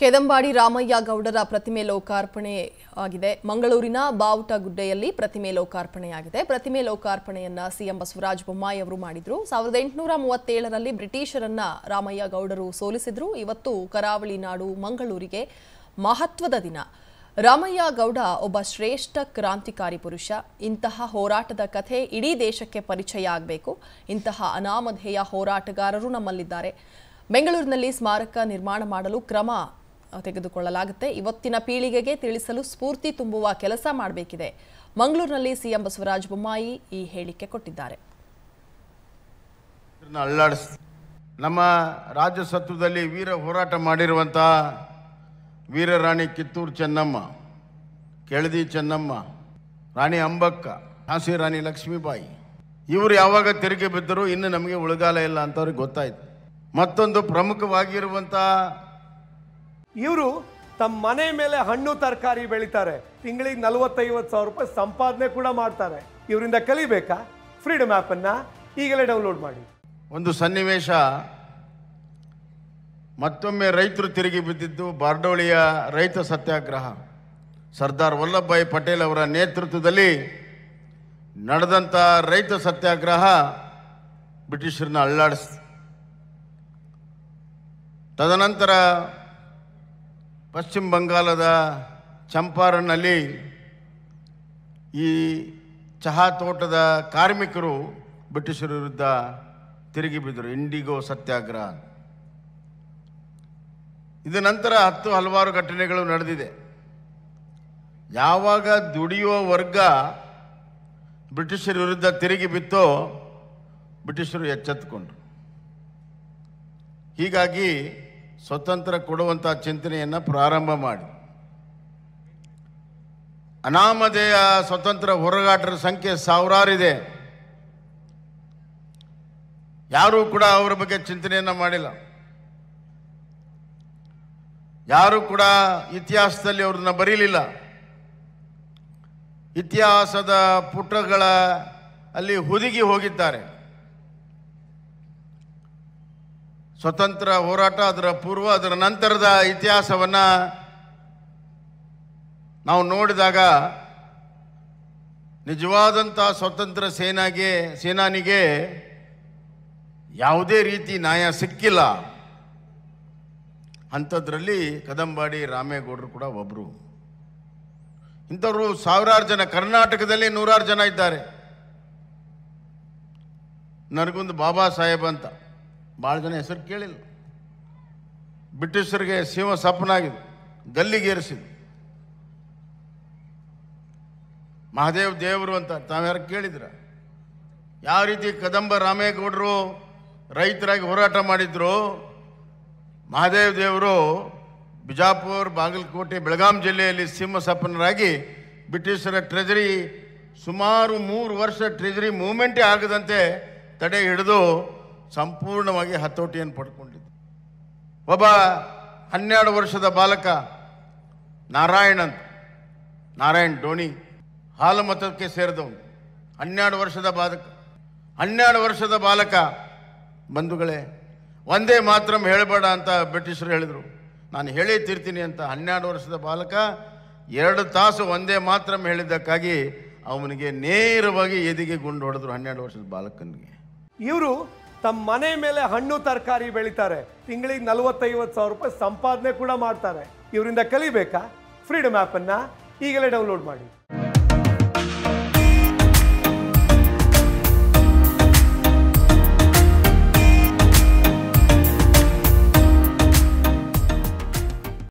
ಕೆದಂಬಾಡಿ ರಾಮಯ್ಯ ಗೌಡರ ಪ್ರತಿಮೆ ಲೋಕಾರ್ಪಣೆ ಆಗಿದೆ. ಮಂಗಳೂರಿನ ಬಾವುಟ ಗುಡ್ಡೆಯಲ್ಲಿ ಪ್ರತಿಮೆ ಲೋಕಾರ್ಪಣೆಯಾಗಿದೆ. ಪ್ರತಿಮೆ ಲೋಕಾರ್ಪಣೆಯನ್ನ ಸಿಎಂ ಬಸವರಾಜ ಬೊಮ್ಮಾಯಿ ಅವರು ಮಾಡಿದ್ರು. ಸಾವಿರದ ಎಂಟುನೂರ ಮೂವತ್ತೇಳರಲ್ಲಿ ಬ್ರಿಟಿಷರನ್ನ ರಾಮಯ್ಯ ಗೌಡರು ಸೋಲಿಸಿದ್ರು. ಇವತ್ತು ಕರಾವಳಿ ನಾಡು ಮಂಗಳೂರಿಗೆ ಮಹತ್ವದ ದಿನ. ರಾಮಯ್ಯ ಗೌಡ ಒಬ್ಬ ಶ್ರೇಷ್ಠ ಕ್ರಾಂತಿಕಾರಿ ಪುರುಷ. ಇಂತಹ ಹೋರಾಟದ ಕಥೆ ಇಡೀ ದೇಶಕ್ಕೆ ಪರಿಚಯ ಆಗಬೇಕು. ಇಂತಹ ಅನಾಮಧೇಯ ಹೋರಾಟಗಾರರು ನಮ್ಮಲ್ಲಿದ್ದಾರೆ. ಬೆಂಗಳೂರಿನಲ್ಲಿ ಸ್ಮಾರಕ ನಿರ್ಮಾಣ ಮಾಡಲು ಕ್ರಮ ತೆಗೆದುಕೊಳ್ಳಲಾಗುತ್ತೆ. ಇವತ್ತಿನ ಪೀಳಿಗೆಗೆ ತಿಳಿಸಲು ಸ್ಫೂರ್ತಿ ತುಂಬುವ ಕೆಲಸ ಮಾಡಬೇಕಿದೆ. ಮಂಗಳೂರಿನಲ್ಲಿ ಸಿಎಂ ಬಸವರಾಜ ಬೊಮ್ಮಾಯಿ ಈ ಹೇಳಿಕೆ ಕೊಟ್ಟಿದ್ದಾರೆ. ನಮ್ಮ ರಾಜ್ಯಸತ್ವದಲ್ಲಿ ವೀರ ಹೋರಾಟ ಮಾಡಿರುವಂಥ ವೀರರಾಣಿ ಕಿತ್ತೂರು ಚೆನ್ನಮ್ಮ, ಕೆಳದಿ ಚೆನ್ನಮ್ಮ, ರಾಣಿ ಅಂಬಕ್ಕ ಹಾಸಿ ರಾಣಿ ಲಕ್ಷ್ಮೀಬಾಯಿ, ಇವರು ಯಾವಾಗ ತೆರಿಗೆ ಬಿದ್ದರೂ ಇನ್ನು ನಮಗೆ ಉಳಿಗಾಲ ಇಲ್ಲ ಅಂತ ಗೊತ್ತಾಯಿತು. ಗೊತ್ತಾಯ್ತು ಮತ್ತೊಂದು ಪ್ರಮುಖವಾಗಿರುವಂಥ ಇವರು ತಮ್ಮ ಮನೆ ಮೇಲೆ ಹಣ್ಣು ತರಕಾರಿ ಬೆಳಿತಾರೆ. ತಿಂಗಳಿಗೆ ನಲವತ್ತೈವತ್ತು ಸಾವಿರ ರೂಪಾಯಿ ಸಂಪಾದನೆ ಕೂಡ ಮಾಡ್ತಾರೆ. ಇವರಿಂದ ಕಲಿಬೇಕಾ? ಫ್ರೀಡಮ್ ಆ್ಯಪನ್ನು ಈಗಲೇ ಡೌನ್ಲೋಡ್ ಮಾಡಿ. ಒಂದು ಸನ್ನಿವೇಶ ಮತ್ತೊಮ್ಮೆ ರೈತರು ತಿರುಗಿ ಬಿದ್ದಿದ್ದು ಬಾರ್ಡೋಳಿಯ ರೈತ ಸತ್ಯಾಗ್ರಹ. ಸರ್ದಾರ್ ವಲ್ಲಭಭಾಯಿ ಪಟೇಲ್ ಅವರ ನೇತೃತ್ವದಲ್ಲಿ ನಡೆದಂಥ ರೈತ ಸತ್ಯಾಗ್ರಹ ಬ್ರಿಟಿಷರನ್ನ ಅಳ್ಳಾಡಿಸ್ತು ತದನಂತರ ಪಶ್ಚಿಮ ಬಂಗಾಲದ ಚಂಪಾರನ್ನಲ್ಲಿ ಈ ಚಹಾ ತೋಟದ ಕಾರ್ಮಿಕರು ಬ್ರಿಟಿಷರ ವಿರುದ್ಧ ತಿರುಗಿ ಬಿದ್ದರು. ಇಂಡಿಗೋ ಸತ್ಯಾಗ್ರಹ. ಇದು ನಂತರ ಹತ್ತು ಹಲವಾರು ಘಟನೆಗಳು ನಡೆದಿದೆ. ಯಾವಾಗ ದುಡಿಯುವ ವರ್ಗ ಬ್ರಿಟಿಷರ ವಿರುದ್ಧ ತಿರುಗಿ ಬಿತ್ತೋ ಬ್ರಿಟಿಷರು ಎಚ್ಚೆತ್ತುಕೊಂಡ್ರು. ಹೀಗಾಗಿ ಸ್ವತಂತ್ರ ಕೊಡುವಂಥ ಚಿಂತನೆಯನ್ನು ಪ್ರಾರಂಭ ಮಾಡಿ. ಅನಾಮಧೇಯ ಸ್ವತಂತ್ರ ಹೋರಾಟರ ಸಂಖ್ಯೆ ಸಾವಿರಾರಿದೆ. ಯಾರೂ ಕೂಡ ಅವರ ಬಗ್ಗೆ ಚಿಂತನೆಯನ್ನು ಮಾಡಿಲ್ಲ. ಯಾರೂ ಕೂಡ ಇತಿಹಾಸದಲ್ಲಿ ಅವ್ರನ್ನ ಬರೀಲಿಲ್ಲ. ಇತಿಹಾಸದ ಪುಟಗಳ ಅಲ್ಲಿ ಹುದುಗಿ ಹೋಗಿದ್ದಾರೆ. ಸ್ವತಂತ್ರ ಹೋರಾಟ ಅದರ ಪೂರ್ವ, ಅದರ ನಂತರದ ಇತಿಹಾಸವನ್ನು ನಾವು ನೋಡಿದಾಗ ನಿಜವಾದಂಥ ಸ್ವತಂತ್ರ ಸೇನಾಗೆ, ಸೇನಾನಿಗೆ ಯಾವುದೇ ರೀತಿ ನ್ಯಾಯ ಸಿಕ್ಕಿಲ್ಲ. ಅಂಥದ್ರಲ್ಲಿ ಕದಂಬಾಡಿ ರಾಮೇಗೌಡರು ಕೂಡ ಒಬ್ಬರು ಇಂಥವ್ರು ಸಾವಿರಾರು ಜನ, ಕರ್ನಾಟಕದಲ್ಲಿ ನೂರಾರು ಜನ ಇದ್ದಾರೆ. ನನಗೊಂದು ಬಾಬಾ ಸಾಹೇಬ್ ಅಂತ. ಭಾಳ ಜನ ಹೆಸರು ಕೇಳಿಲ್ಲ. ಬ್ರಿಟಿಷರಿಗೆ ಸಿಂಹ ಸಪ್ಪನಾಗಿದೆ ಗಲ್ಲಿಗೇರಿಸಿದ್ರು ಮಹಾದೇವ್ ದೇವರು ಅಂತ ತಾವ್ಯಾರು ಕೇಳಿದ್ರ? ಯಾವ ರೀತಿ ಕದಂಬ ರಾಮೇಗೌಡರು ರೈತರಾಗಿ ಹೋರಾಟ ಮಾಡಿದ್ರು? ಮಹಾದೇವ್ ದೇವರು ಬಿಜಾಪುರ್, ಬಾಗಲಕೋಟೆ, ಬೆಳಗಾಂ ಜಿಲ್ಲೆಯಲ್ಲಿ ಸಿಂಹ ಸಪ್ಪನರಾಗಿ ಬ್ರಿಟಿಷರ ಟ್ರೆಜರಿ ಸುಮಾರು ಮೂರು ವರ್ಷ ಟ್ರೆಜರಿ ಮೂಮೆಂಟೇ ಆಗದಂತೆ ತಡೆ ಹಿಡಿದು ಸಂಪೂರ್ಣವಾಗಿ ಹತೋಟಿಯನ್ನು ಪಡ್ಕೊಂಡಿದ್ದ. ಒಬ್ಬ ಹನ್ನೆರಡು ವರ್ಷದ ಬಾಲಕ ನಾರಾಯಣ್ ಅಂತ. ನಾರಾಯಣ್ ಡೋಣಿ ಹಾಲು ಮತಕ್ಕೆ ಸೇರಿದವನು. ಹನ್ನೆರಡು ವರ್ಷದ ಬಾಲಕ. ಹನ್ನೆರಡು ವರ್ಷದ ಬಾಲಕ ಬಂಧುಗಳೇ, ಒಂದೇ ಮಾತ್ರ ಹೇಳಬೇಡ ಅಂತ ಬ್ರಿಟಿಷರು ಹೇಳಿದರು. ನಾನು ಹೇಳೇ ತೀರ್ತೀನಿ ಅಂತ ಹನ್ನೆರಡು ವರ್ಷದ ಬಾಲಕ ಎರಡು ತಾಸು ಒಂದೇ ಮಾತ್ರ ಹೇಳಿದ್ದಕ್ಕಾಗಿ ಅವನಿಗೆ ನೇರವಾಗಿ ಎದಿಗೆ ಗುಂಡು ಹೊಡೆದ್ರು ಹನ್ನೆರಡು ವರ್ಷದ ಬಾಲಕನಿಗೆ. ಇವರು ತಮ್ಮ ಮನೆ ಮೇಲೆ ಹಣ್ಣು ತರಕಾರಿ ಬೆಳಿತಾರೆ. ತಿಂಗಳಿಗೆ ನಲವತ್ತೈವತ್ತು ಸಾವಿರ ರೂಪಾಯಿ ಸಂಪಾದನೆ ಕೂಡ ಮಾಡ್ತಾರೆ. ಇವರಿಂದ ಕಲಿಬೇಕಾ? ಫ್ರೀಡಮ್ ಆ್ಯಪನ್ನು ಈಗಲೇ ಡೌನ್ಲೋಡ್ ಮಾಡಿ.